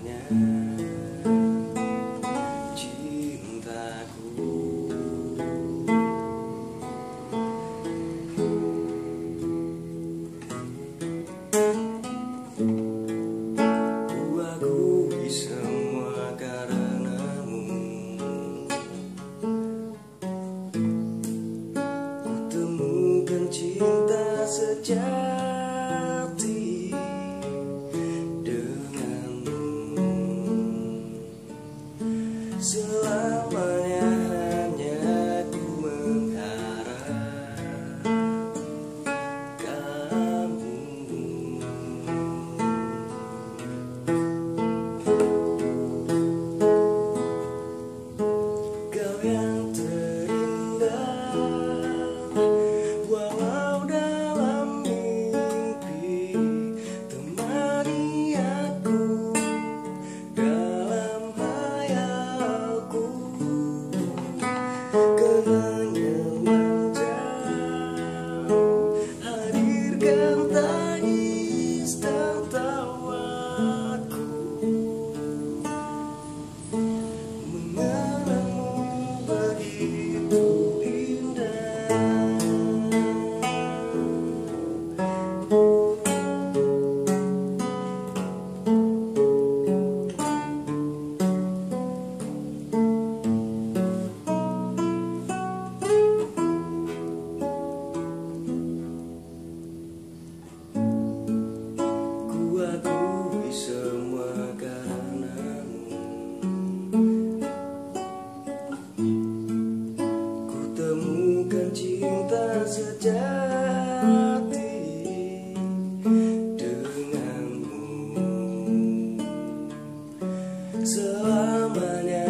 hanya cintaku. Ku akui semua karenamu. Ku temukan cinta Still sejati denganmu selamanya.